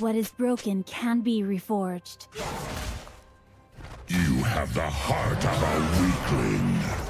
What is broken can be reforged. You have the heart of a weakling.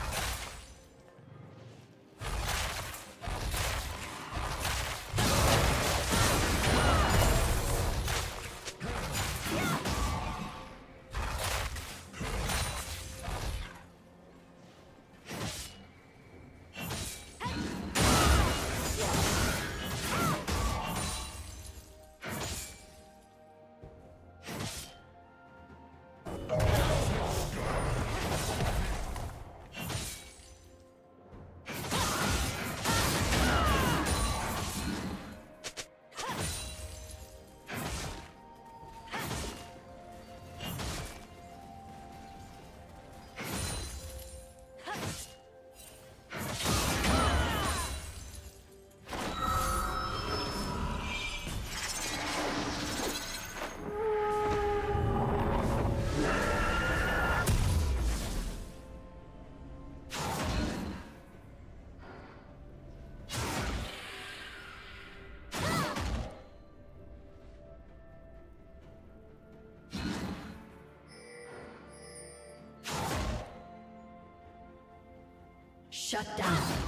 Shut down.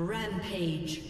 Rampage.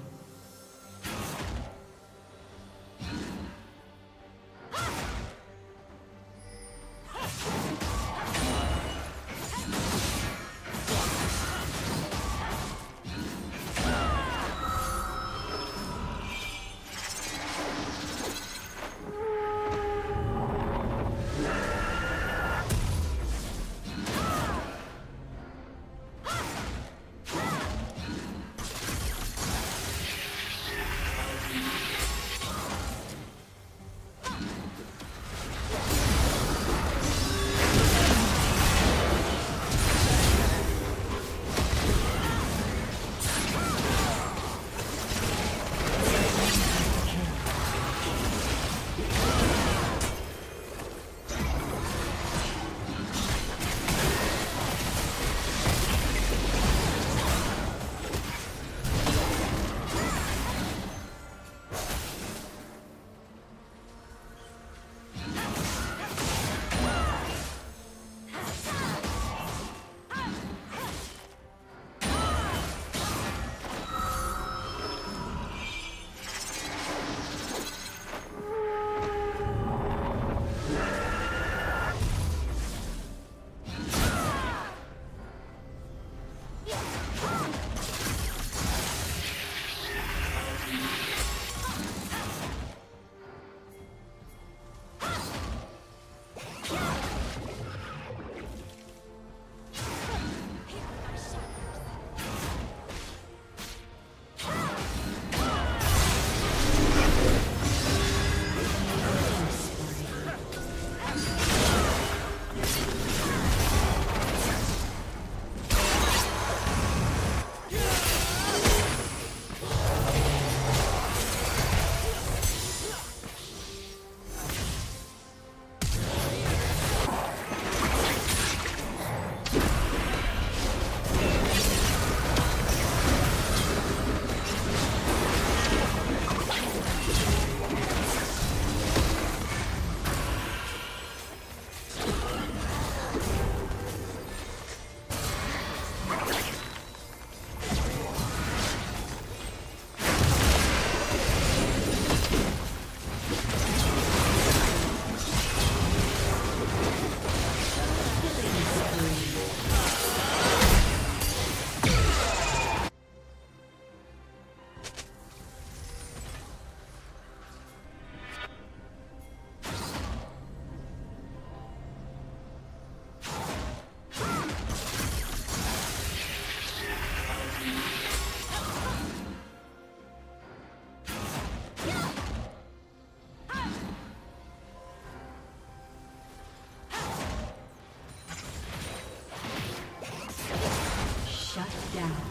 down.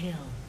Kill.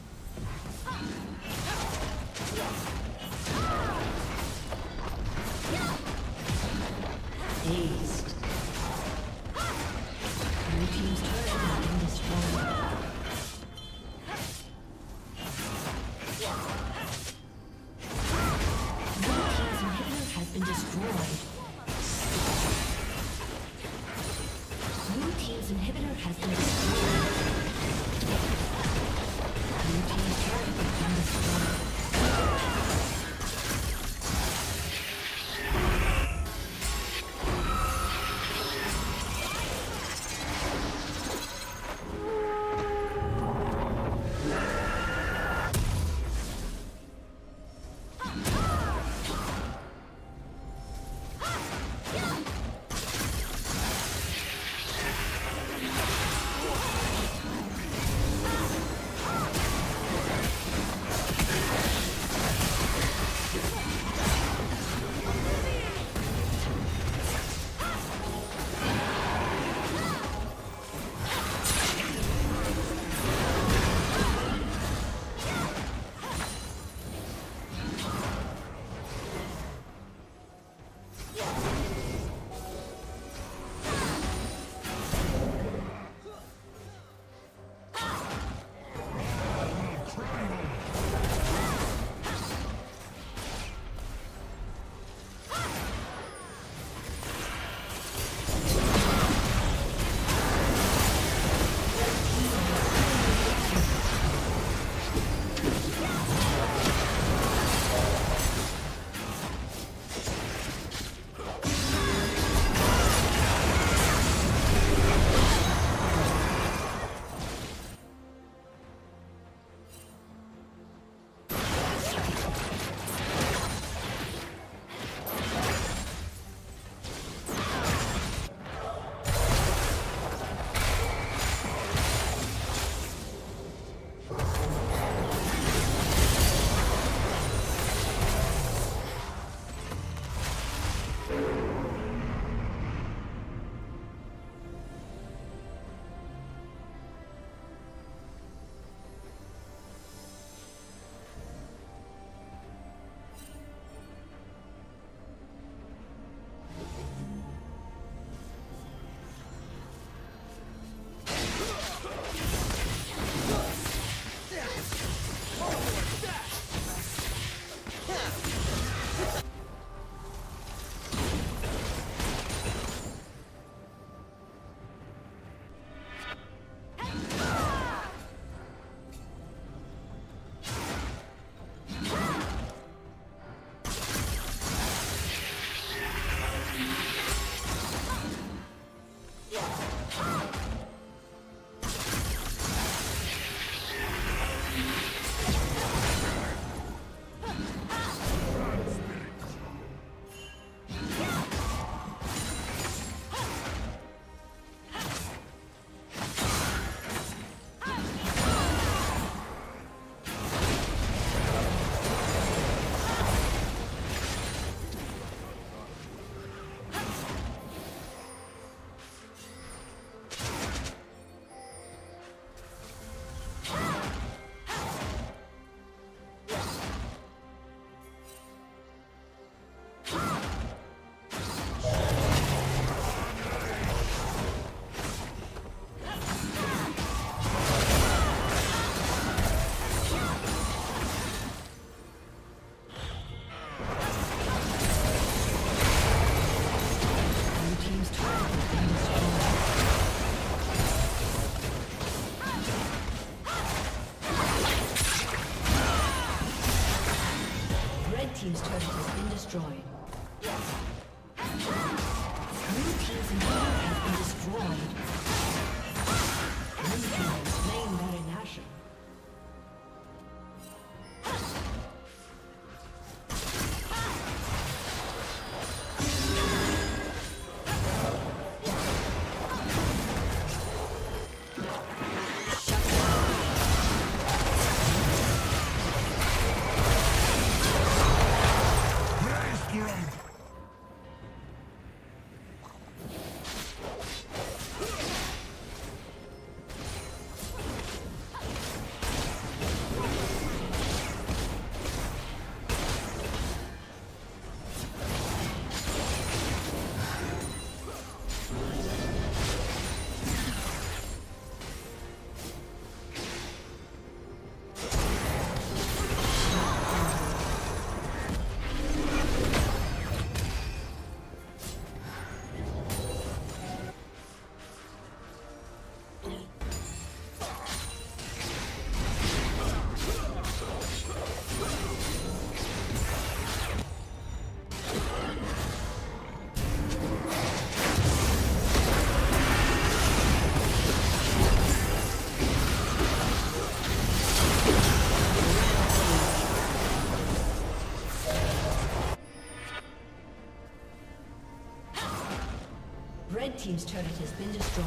Team's turret has been destroyed.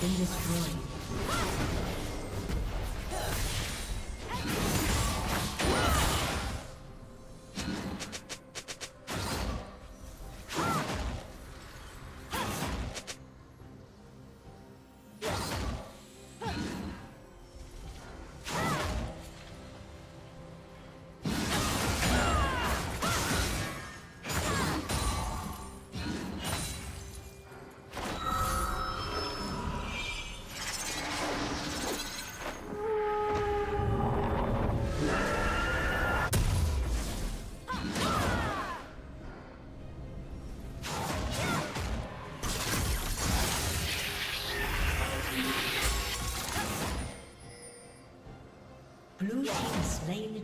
Been destroyed.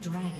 dragon.